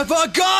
ever gone.